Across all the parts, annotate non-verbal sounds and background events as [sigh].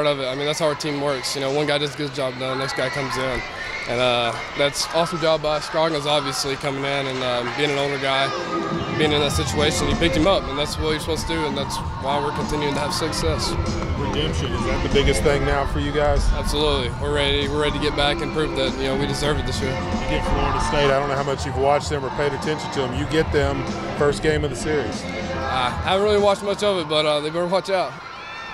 Part of it. I mean, that's how our team works. You know, one guy does a good job done, next guy comes in. And uh, that's awesome job by Scroggins, obviously, coming in and um, being an older guy, being in that situation. He picked him up, and that's what you're supposed to do, and that's why we're continuing to have success. Redemption, is that the biggest thing now for you guys? Absolutely. We're ready. We're ready to get back and prove that, you know, we deserve it this year. You get Florida State, I don't know how much you've watched them or paid attention to them. You get them first game of the series. I haven't really watched much of it, but uh, they better watch out.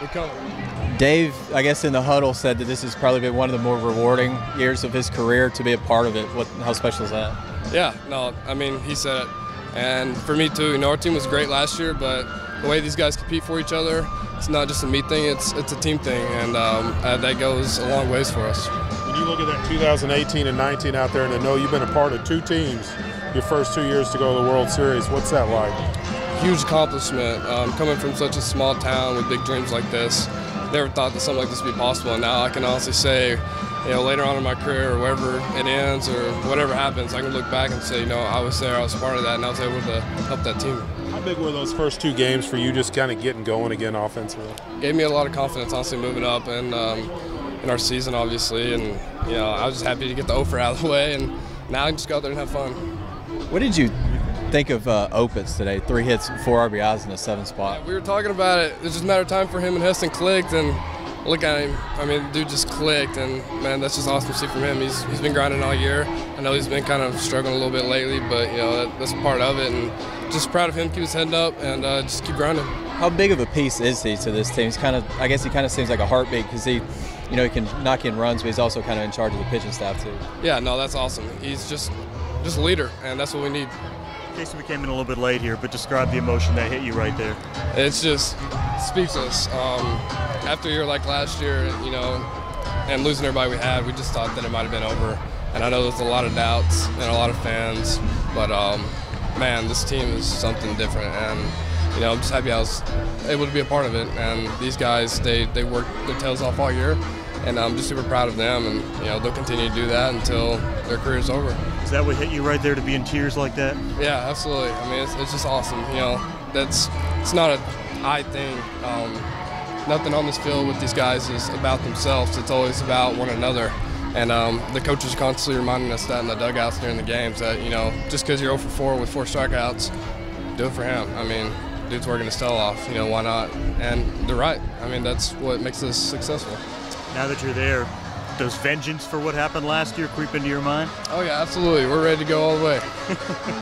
We're coming. Dave, I guess in the huddle, said that this has probably been one of the more rewarding years of his career to be a part of it. What, how special is that? Yeah, no, I mean, he said it. And for me, too, you know, our team was great last year, but the way these guys compete for each other, it's not just a me thing, it's, it's a team thing, and um, uh, that goes a long ways for us. When you look at that 2018 and 19 out there, and I know you've been a part of two teams your first two years to go to the World Series, what's that like? Huge accomplishment. Um, coming from such a small town with big dreams like this, never thought that something like this would be possible. And now I can honestly say, you know, later on in my career or wherever it ends or whatever happens, I can look back and say, you know, I was there, I was part of that, and I was able to help that team. How big were those first two games for you just kind of getting going again offensively? Gave me a lot of confidence, honestly, moving up and um, in our season, obviously. And, you know, I was just happy to get the [laughs] offer out of the way, and now I can just go out there and have fun. What did you think of uh, Opitz today? Three hits, four RBIs in the seventh spot. We were talking about it. It's just a matter of time for him and Heston clicked, and look at him. I mean, dude just clicked, and man, that's just awesome to see from him. He's, he's been grinding all year. I know he's been kind of struggling a little bit lately, but you know that, that's a part of it. And just proud of him. Keep his head up and uh, just keep grinding. How big of a piece is he to this team? He's kind of, I guess he kind of seems like a heartbeat because he, you know, he can knock in runs, but he's also kind of in charge of the pitching staff too. Yeah, no, that's awesome. He's just just a leader, and that's what we need. Casey, we came in a little bit late here, but describe the emotion that hit you right there. It's just speechless. Um, after a year like last year, you know, and losing everybody we had, we just thought that it might have been over. And I know there's a lot of doubts and a lot of fans, but um, man, this team is something different. And you know, I'm just happy I was able to be a part of it. And these guys, they they worked their tails off all year, and I'm just super proud of them. And you know, they'll continue to do that until their career is over. Is that what hit you right there to be in tears like that? Yeah, absolutely. I mean, it's, it's just awesome. You know, that's it's not a I thing. Um, nothing on this field with these guys is about themselves. It's always about one another. And um, the coaches are constantly reminding us that in the dugouts during the games that, you know, just because you're 0 for 4 with four strikeouts, do it for him. I mean, dude's working his tail off. You know, why not? And they're right. I mean, that's what makes us successful. Now that you're there, does vengeance for what happened last year creep into your mind? Oh, yeah, absolutely. We're ready to go all the way. [laughs]